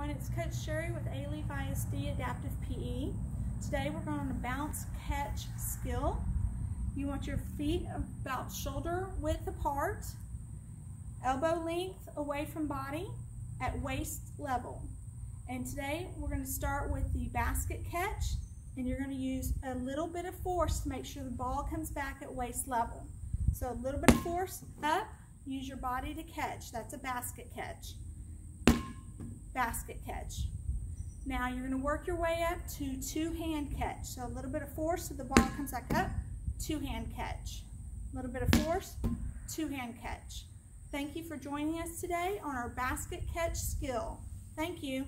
everyone, it's Coach Sherry with Alief ISD Adaptive PE. Today we're going on a bounce catch skill. You want your feet about shoulder width apart, elbow length away from body at waist level. And today we're going to start with the basket catch and you're going to use a little bit of force to make sure the ball comes back at waist level. So a little bit of force up, use your body to catch. That's a basket catch basket catch. Now you're going to work your way up to two-hand catch. So a little bit of force so the ball comes back up, two-hand catch. A little bit of force, two-hand catch. Thank you for joining us today on our basket catch skill. Thank you.